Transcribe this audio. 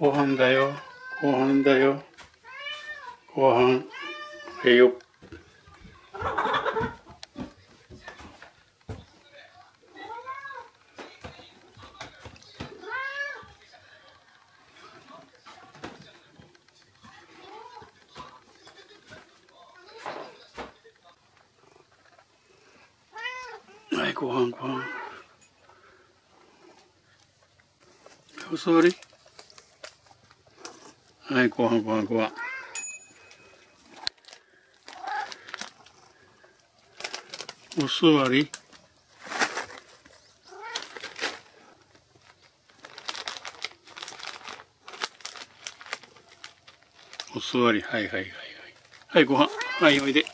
ご飯だよ。ご飯だよ。ご飯。へよ。はい、ご飯ご飯。お座り。はい、ご飯ご飯ご飯。お座り。お座り。はいはいはいはい。はい、ご飯。はい、おいで。